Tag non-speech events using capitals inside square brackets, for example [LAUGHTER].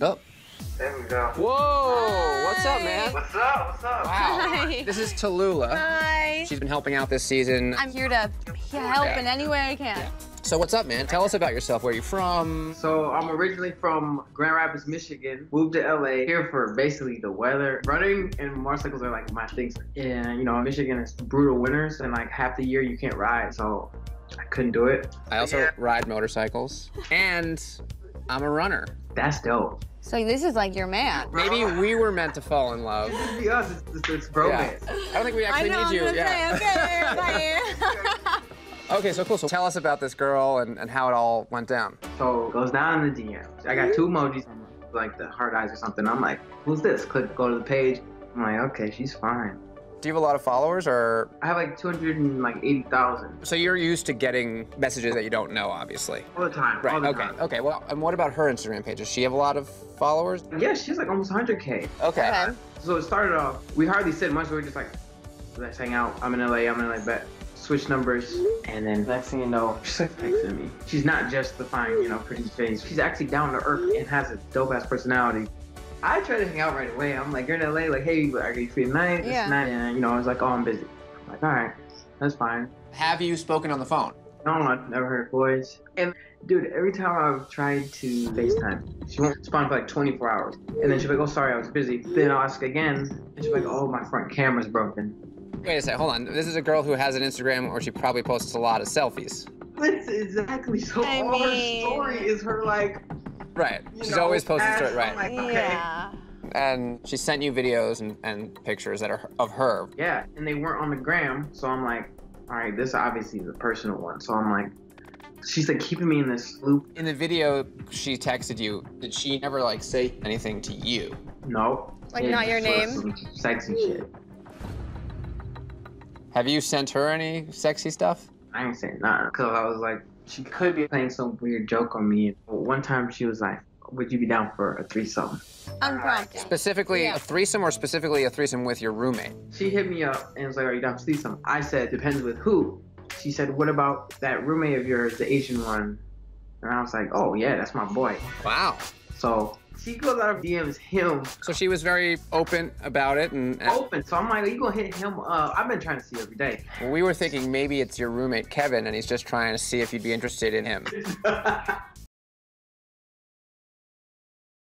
Oh. There we go. Whoa! What's up, man? What's up? What's up? Wow. Hi. This is Tallulah. Hi. She's been helping out this season. I'm here to help in any way I can. So what's up, man? Tell us about yourself. Where are you from? So I'm originally from Grand Rapids, Michigan. Moved to LA here for basically the weather. Running and motorcycles are like my things. And you know, Michigan is brutal winters and like half the year you can't ride. So I couldn't do it. I also Yeah. ride motorcycles, and I'm a runner. That's dope. So this is like your man. Maybe we were meant to fall in love. To be honest, it's, it's, it's Yeah. I don't think we actually need you. yeah. okay, [LAUGHS] okay, so cool. So tell us about this girl and, and how it all went down. So it goes down in the DMs. I got two emojis, like the heart eyes or something. I'm like, who's this? Click, go to the page. I'm like, okay, she's fine. Do you have a lot of followers, or I have like 280,000 so you're used to getting messages that you don't know, obviously? all the time. Right. all the Okay. time. Okay. Well, and what about her Instagram page? Does she have a lot of followers? Yeah, she's like almost 100K. Okay. Okay. So it started off, we hardly said much. We were just like, let's hang out. I'm in LA. I'm in LA. Bet. Switch numbers. And then next thing you know, she's like texting me. She's not just the fine, you know, pretty face. She's actually down to earth and has a dope ass personality. I try to hang out right away. I'm like, you're in LA. Like, hey, are you free tonight? This Yeah. night. And, you know, I was like, oh, I'm busy. I'm like, all right, that's fine. Have you spoken on the phone? No, I've never heard her voice. And dude, every time I've tried to FaceTime, she won't respond for like 24 hours. And then she'll be like, oh, sorry, I was busy. Then I'll ask again, and she'll be like, oh, my front camera's broken. Wait a second. Hold on. This is a girl who has an Instagram where she probably posts a lot of selfies. That's exactly so. I all mean- her story is her like. Right. You She's know, always posting ass. stories. Right. I'm like, okay. Yeah. and she sent you videos and, and pictures that are of her. Yeah, and they weren't on the gram, so I'm like, all right, this obviously is a personal one. So I'm like, she's like keeping me in this loop. In the video she texted you, did she never like say anything to you? No. Like, And not your name? Sexy shit. Have you sent her any sexy stuff? I ain't saying nothing because I was like, she could be playing some weird joke on me. One time she was like, "Would you be down for a threesome?" Unprompted. Specifically Yeah. a threesome or specifically a threesome with your roommate? She hit me up and was like, "Are you down for a threesome?" I said, "Depends with who." She said, "What about that roommate of yours, the Asian one?" And I was like, "Oh yeah, that's my boy." Wow. So she goes out of DMs him So she was very open about it and, and open. So I'm like, "You gonna hit him up?" I've been trying to see you every day. we were thinking maybe it's your roommate Kevin and he's just trying to see if you'd be interested in him. [LAUGHS]